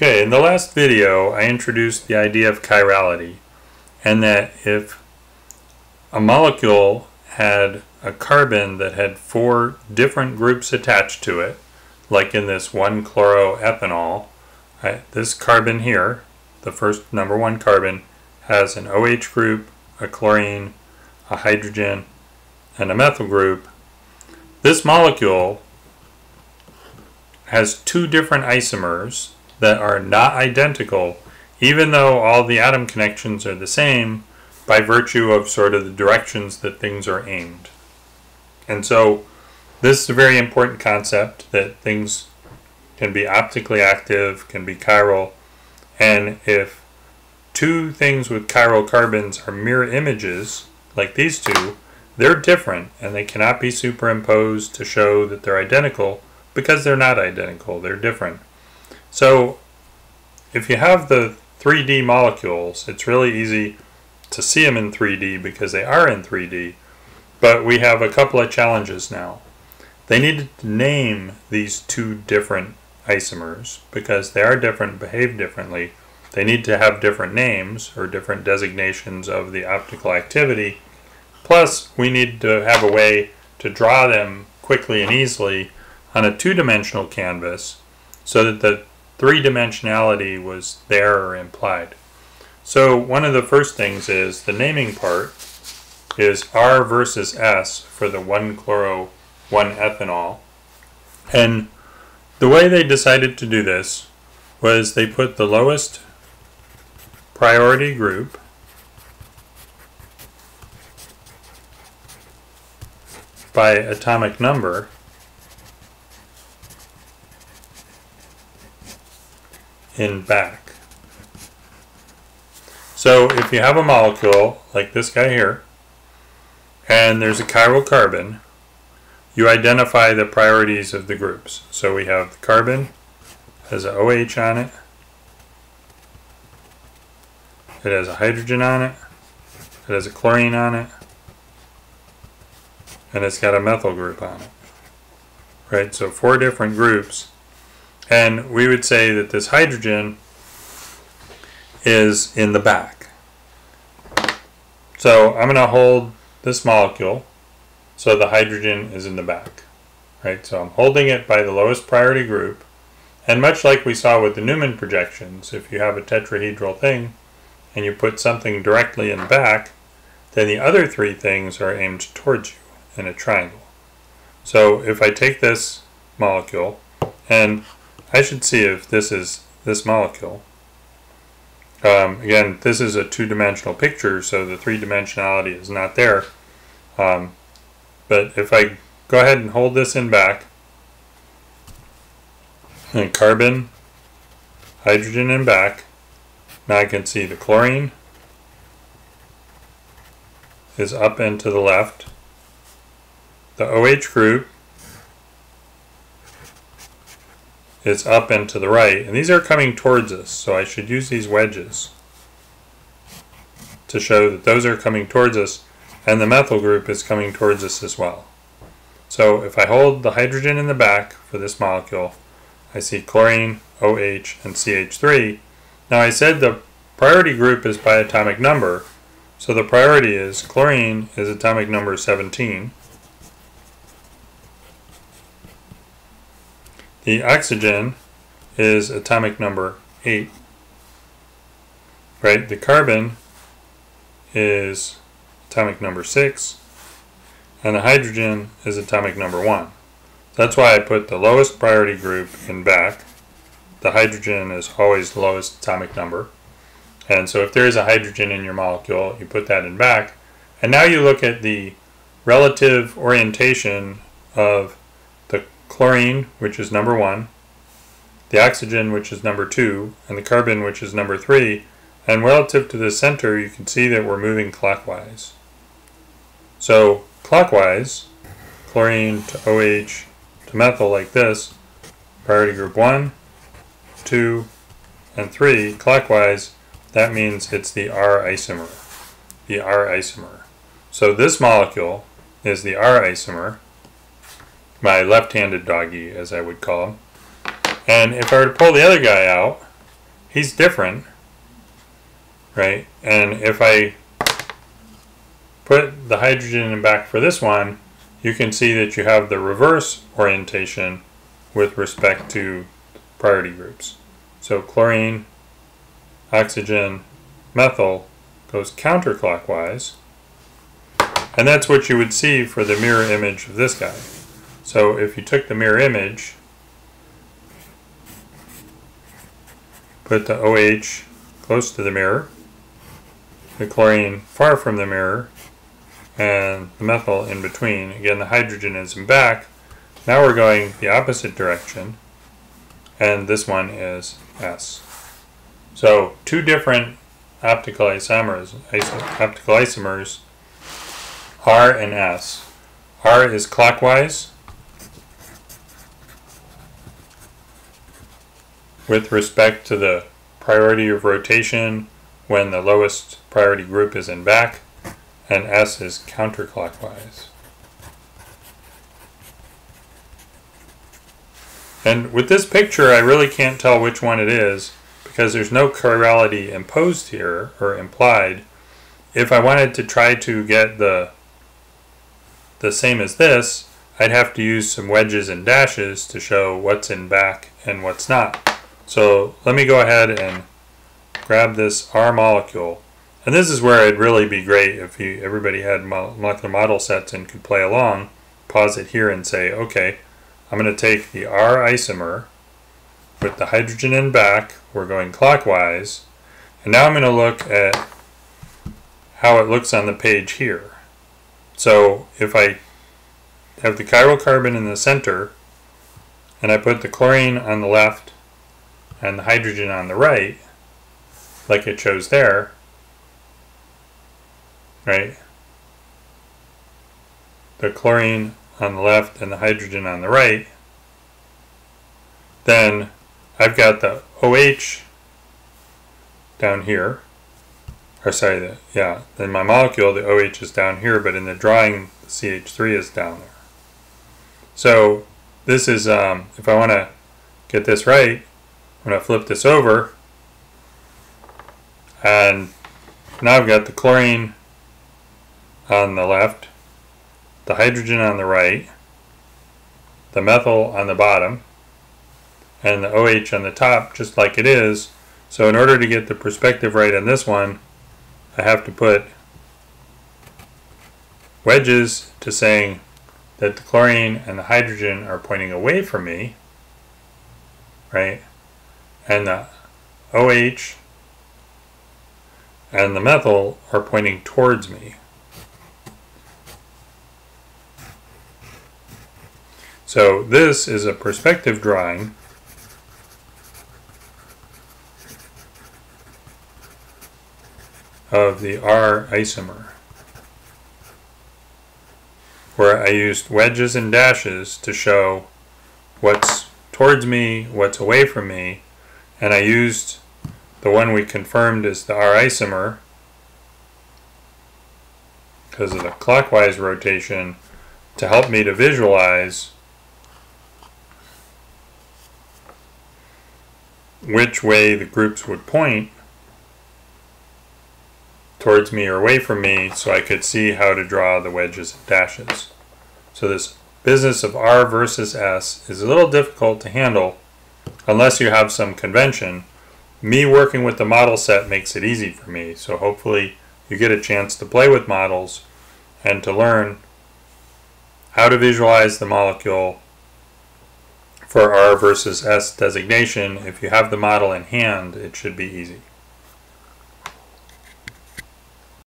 Okay, in the last video I introduced the idea of chirality and that if a molecule had a carbon that had four different groups attached to it, like in this 1-chloroethanol, right, this carbon here, the first number one carbon, has an OH group, a chlorine, a hydrogen, and a methyl group. This molecule has two different isomers that are not identical, even though all the atom connections are the same by virtue of sort of the directions that things are aimed. And so this is a very important concept that things can be optically active, can be chiral, and if two things with chiral carbons are mirror images, like these two, they're different and they cannot be superimposed to show that they're identical because they're not identical, they're different. So if you have the 3D molecules, it's really easy to see them in 3D because they are in 3D. But we have a couple of challenges now. They needed to name these two different isomers because they are different, behave differently. They need to have different names or different designations of the optical activity. Plus, we need to have a way to draw them quickly and easily on a two-dimensional canvas so that the three-dimensionality was there or implied. So one of the first things is the naming part is R versus S for the 1-chloro 1-ethanol. And the way they decided to do this was they put the lowest priority group by atomic number in back. So if you have a molecule like this guy here, and there's a chiral carbon, you identify the priorities of the groups. So we have the carbon has an OH on it, it has a hydrogen on it, it has a chlorine on it, and it's got a methyl group on it. Right, so four different groups and we would say that this hydrogen is in the back. So I'm going to hold this molecule so the hydrogen is in the back. Right, so I'm holding it by the lowest priority group. And much like we saw with the Newman projections, if you have a tetrahedral thing and you put something directly in the back, then the other three things are aimed towards you in a triangle. So if I take this molecule and I should see if this is this molecule. Um, again, this is a two-dimensional picture, so the three-dimensionality is not there. Um, but if I go ahead and hold this in back, and carbon, hydrogen in back, now I can see the chlorine is up and to the left. The OH group is up and to the right. And these are coming towards us, so I should use these wedges to show that those are coming towards us and the methyl group is coming towards us as well. So if I hold the hydrogen in the back for this molecule, I see chlorine, OH, and CH3. Now I said the priority group is by atomic number, so the priority is chlorine is atomic number 17, The oxygen is atomic number 8. Right? The carbon is atomic number 6. And the hydrogen is atomic number 1. That's why I put the lowest priority group in back. The hydrogen is always the lowest atomic number. And so if there is a hydrogen in your molecule, you put that in back. And now you look at the relative orientation of chlorine, which is number one, the oxygen, which is number two, and the carbon, which is number three. And relative to the center, you can see that we're moving clockwise. So clockwise, chlorine to OH to methyl like this, priority group 1, 2, and 3, clockwise, that means it's the R isomer. The R isomer. So this molecule is the R isomer, my left-handed doggy, as I would call him. And if I were to pull the other guy out, he's different, right? And if I put the hydrogen back for this one, you can see that you have the reverse orientation with respect to priority groups. So chlorine, oxygen, methyl goes counterclockwise. And that's what you would see for the mirror image of this guy. So if you took the mirror image, put the OH close to the mirror, the chlorine far from the mirror, and the methyl in between. Again, the hydrogen is in back. Now we're going the opposite direction, and this one is S. So two different optical isomers, iso optical isomers, R and S. R is clockwise with respect to the priority of rotation when the lowest priority group is in back, and S is counterclockwise. And with this picture, I really can't tell which one it is because there's no chirality imposed here or implied. If I wanted to try to get the the same as this, I'd have to use some wedges and dashes to show what's in back and what's not. So let me go ahead and grab this R molecule. And this is where it'd really be great if you, everybody had molecular model sets and could play along. Pause it here and say, okay, I'm going to take the R isomer with the hydrogen in back. We're going clockwise. And now I'm going to look at how it looks on the page here. So if I have the chiral carbon in the center and I put the chlorine on the left and the hydrogen on the right, like it shows there, right? The chlorine on the left and the hydrogen on the right, then I've got the OH down here, or sorry, the, yeah, then my molecule, the OH is down here, but in the drawing, the CH3 is down there. So this is, um, if I want to get this right, I'm going to flip this over, and now I've got the chlorine on the left, the hydrogen on the right, the methyl on the bottom, and the OH on the top just like it is. So in order to get the perspective right on this one, I have to put wedges to saying that the chlorine and the hydrogen are pointing away from me, right? And the OH and the methyl are pointing towards me. So this is a perspective drawing of the R isomer where I used wedges and dashes to show what's towards me, what's away from me, and I used the one we confirmed is the R isomer because of the clockwise rotation to help me to visualize which way the groups would point towards me or away from me so I could see how to draw the wedges and dashes. So this business of R versus S is a little difficult to handle unless you have some convention. Me working with the model set makes it easy for me, so hopefully you get a chance to play with models and to learn how to visualize the molecule for R versus S designation, if you have the model in hand, it should be easy.